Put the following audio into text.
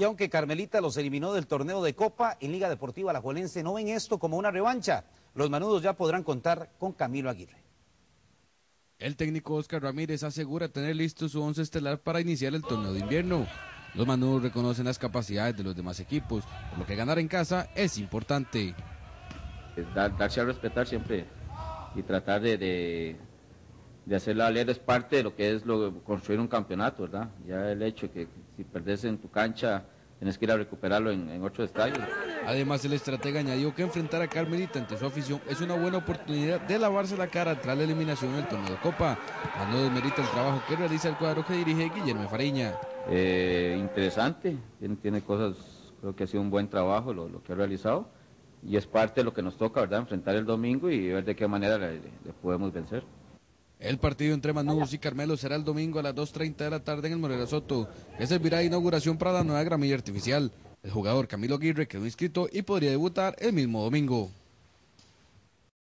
Y aunque Carmelita los eliminó del torneo de Copa, en Liga Deportiva Alajuelense no ven esto como una revancha. Los manudos ya podrán contar con Camilo Aguirre. El técnico Oscar Ramírez asegura tener listo su once estelar para iniciar el torneo de invierno. Los manudos reconocen las capacidades de los demás equipos, por lo que ganar en casa es importante. darse a respetar siempre y tratar de, de, de hacerla valer es parte de lo que es lo, construir un campeonato, ¿verdad? Ya el hecho de que si perdes en tu cancha tienes que ir a recuperarlo en, en otro estadio. Además, el estratega añadió que enfrentar a Carmelita ante su afición es una buena oportunidad de lavarse la cara tras la eliminación en el torneo de Copa. No desmerita el trabajo que realiza el cuadro que dirige Guillermo Fariña. Eh, interesante, tiene, tiene, cosas, creo que ha sido un buen trabajo lo, lo, que ha realizado y es parte de lo que nos toca, ¿verdad? Enfrentar el domingo y ver de qué manera le, le podemos vencer. El partido entre Manús y Carmelo será el domingo a las 2.30 de la tarde en el Morera Soto, que servirá de inauguración para la nueva gramilla artificial. El jugador Camilo Aguirre quedó inscrito y podría debutar el mismo domingo.